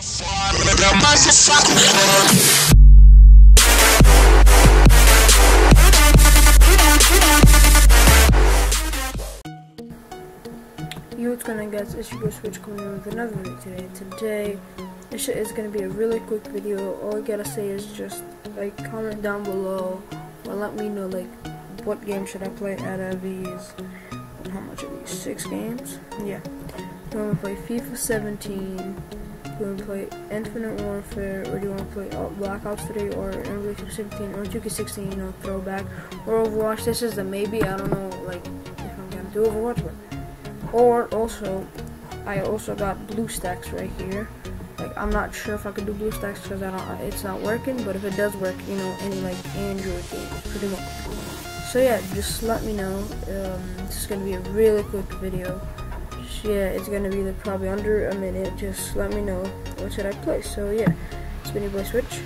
Yo, what's going on guys, it's your boy Switch coming in with another video today. Today, this is going to be a really quick video. All I gotta say is just, like, comment down below, or let me know, like, what game should I play out of these, how much are these, six games? Yeah. Do you want to play FIFA 17, do you want to play Infinite Warfare, or do you want to play Black Ops 3, or NBA 2K16, or 2K16, you know, throwback, or Overwatch? This is the maybe, I don't know, like, if I'm gonna do Overwatch, but or also I also got BlueStacks right here. Like I'm not sure if I could do BlueStacks because I don't it's not working but if it does work you know any like Android game pretty much so yeah just let me know. Um, this is gonna be a really quick video yeah, it's gonna be the, probably under a minute. Just let me know what should I play. So yeah, it's been your boy Switch.